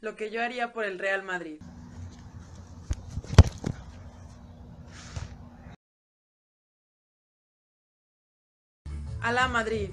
Lo que yo haría por el Real Madrid. ¡Hala Madrid!